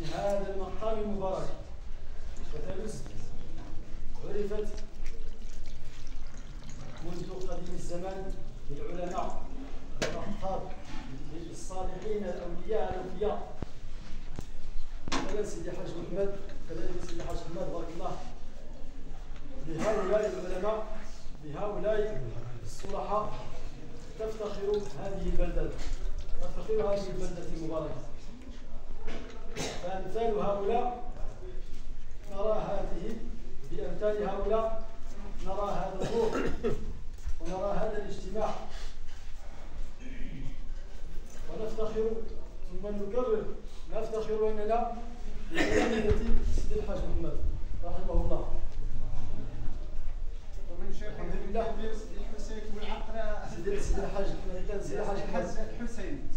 في هذا المقام المبارك وتبس عرفت منذ قديم الزمان بالعلماء والأخطاب للصالحين الأولياء الأولياء كذلك سيدي حاج محمد كذلك سيدي حاج محمد بارك الله. بهؤلاء العلماء بهؤلاء الصلحاء تفتخر هذه البلدة تفتخر هذه البلدة المباركة. فأمثال هؤلاء؟ نرى هذه بأمثال هؤلاء نرى هذا الروح ونرى هذا الاجتماع. ونفتخر ثم نكرر. نفتخر أننا بمدينة سيدي الحاج محمد رحمه الله. ومن شيخ الحمد لله. سيدي سيدي الحاج الحسين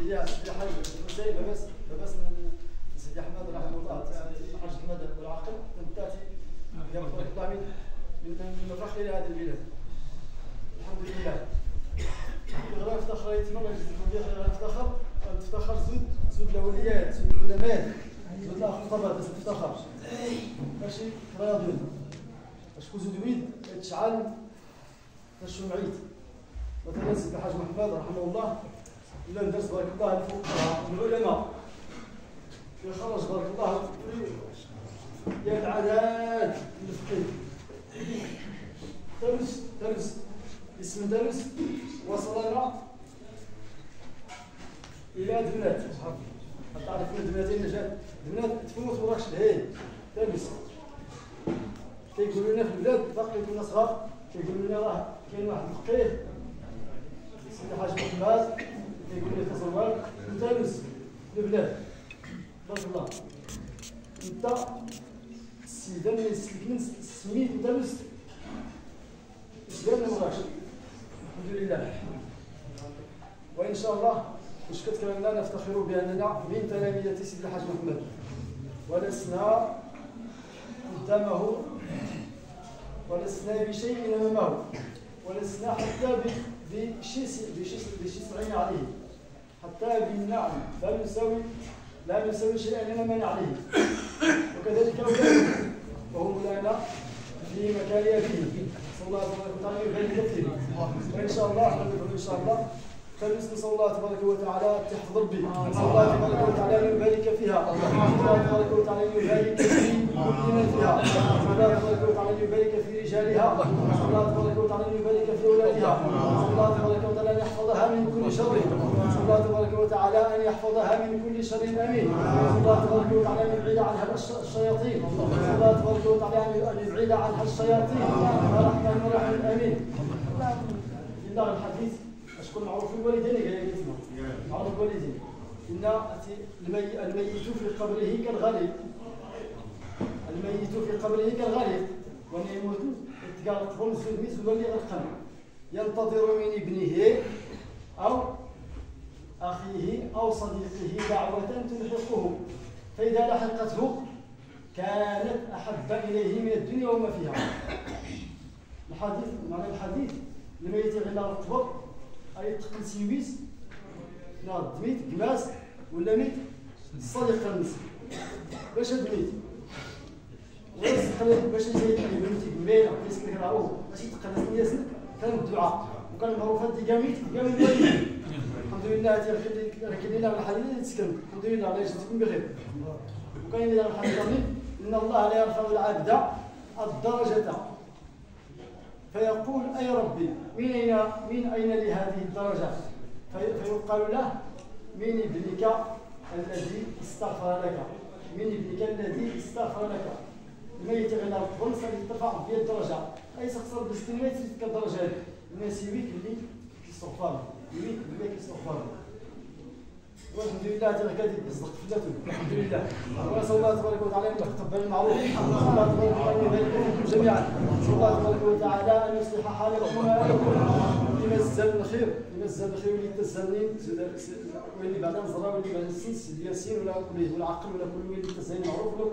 هي سيدي الحاج الحسين بس بس سيدي أحمد من من من ماشي؟ رياضيون اشكو زود ويد تشعل الشمعيت مثلا سيدي الحاج محمد رحمه الله. إلا ندرس بارك الله الفقهاء العلماء. يخرج بارك الله يا العداد الفقيه درس درس. اسم درس. وصلنا إلى دمنات تعرفون دمناتين جات دمنات تفوت وراكش الهي درس. كيقولوا لنا في البلاد باقي كنا صغار كيقولوا لنا راه كاين واحد الفقيه. سيدي حاج محمد. كيقول لي تصور أنت نس البلاد. بارك الله. أنت السيده اللي سلكني سميت إسلام ما بغاش الحمد لله. وإن شاء الله واش كتكلمنا نفتخر بأننا من تلاميذ سيدي الحاج محمد. ولسنا قدامه. ولسنا بشيء أمامه. ولسنا حتى بشيء بشيء بشيء عليه. حتى بالنعم لا نساوي لا نساوي شيئا لنا من عليه. وكذلك أولاده وهم مولانا في مكان أبيه صلى الله تبارك وتعالى يبارك فيه وإن شاء الله إن شاء الله فلنس نسأل الله تبارك وتعالى تحفظ ربي. نسأل الله تبارك وتعالى أن يبارك فيها. نسأل الله تبارك وتعالى أن يبارك في كل فيها. نسأل الله تبارك وتعالى أن يبارك في رجالها. نسأل الله تبارك وتعالى أن يبارك في أولادها. نسأل الله تبارك وتعالى أن يحفظها. من كل شر. نسأل الله تبارك وتعالى أن يحفظها من كل شر أمين. نسأل الله تبارك وتعالى أن يبعد عنها الش- الشياطين. نسأل الله تبارك وتعالى أن يبعد عنها الشياطين. يا رحمن الرحيم آمين إلا الحديث أشكون معروف الوالدين يسمع معروف الوالدين. إن الميت في قبره كالغريب الميت في قبره كالغريب وأن يموت يتقال قبل سلمي سلمي غرقا ينتظر من ابنه أو أخيه أو صديقه دعوة تلحقه فإذا لحقته كانت أحب إليه من الدنيا وما فيها الحديث معنى الحديث لما يتغنى الطبق أي تقل سيويس نار دميت قماس ولا ميت الصديق الناس باش دميت باش يزيد بنتي قميل أو كيس كراهو باش يتقل الناس كان الدعاء وكان المعروفات دي قامي الوالدين الحمد لله هاتي ركن لنا الحديث تسكن. الحمد لله الله يجزيكم بخير. وكاين لنا الحديث إن الله لا يرفع العبد الدرجة. فيقول أي ربي من أين من أين لي هذه الدرجة؟ في- فيقال له من ابنك الذي استغفر لك. من ابنك الذي استغفر لك. غير الفرنسا اللي ترفع بها الدرجة. أي سخسر باستمرار تلك الدرجة هذه الناس يبيك اللي كيستغفر يبيك اللي كيستغفر والحمد لله تبارك هذه يصدق فلته الحمد لله ونسال الله تبارك وتعالى ان يتقبل المعروف نسال الله تبارك وتعالى ان جميعا نسال الله تبارك وتعالى ان يصلح حالكم ومالكم يمزل الخير يمزل الخير واللي تزلني واللي بعد نزرع واللي بعد السنس الياسين ولا والعقل ولا كل واللي تزين معروف ولا